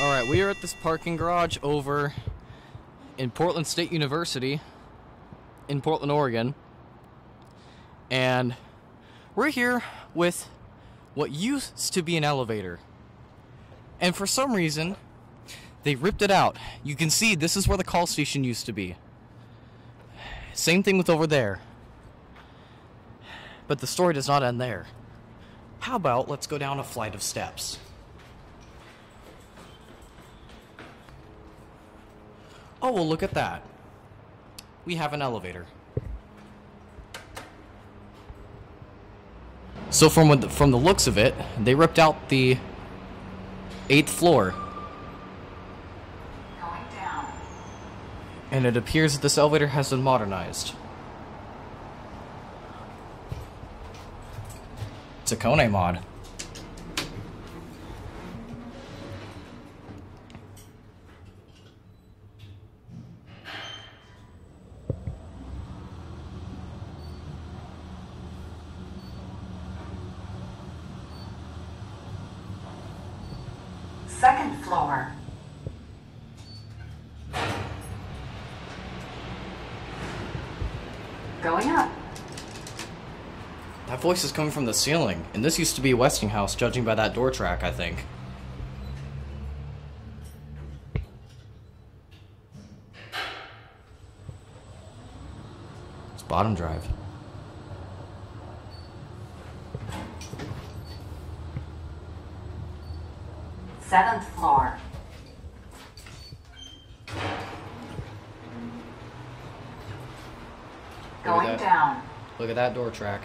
Alright, we are at this parking garage over in Portland State University in Portland, Oregon. And we're here with what used to be an elevator. And for some reason, they ripped it out. You can see this is where the call station used to be. Same thing with over there. But the story does not end there. How about let's go down a flight of steps? Oh, well, look at that. We have an elevator. So from the, from the looks of it, they ripped out the eighth floor, and it appears that this elevator has been modernized. It's a Kone mod. Second floor. Going up. That voice is coming from the ceiling, and this used to be Westinghouse, judging by that door track, I think. It's bottom drive. Seventh floor. Look Going down. Look at that door track.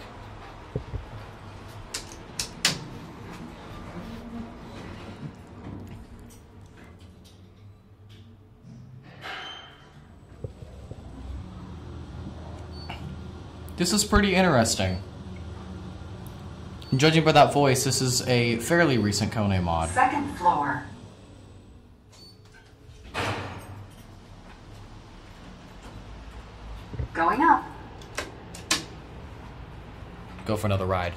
This is pretty interesting. Judging by that voice, this is a fairly recent Kone mod. Second floor. Going up. Go for another ride.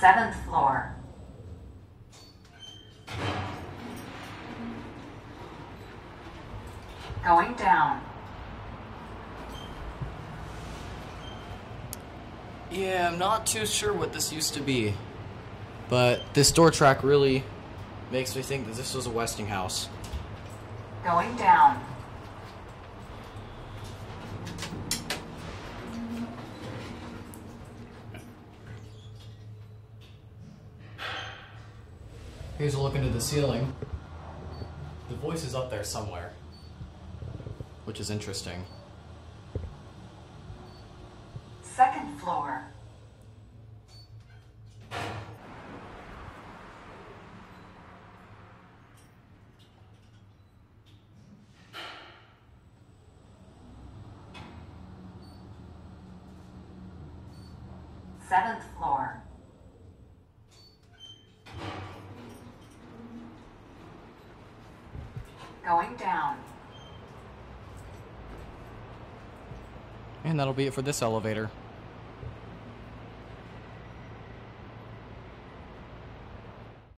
Seventh floor. Going down. Yeah, I'm not too sure what this used to be. But this door track really makes me think that this was a Westinghouse. Going down. Here's a look into the ceiling. The voice is up there somewhere, which is interesting. Second floor. Seventh floor. Going down. And that'll be it for this elevator.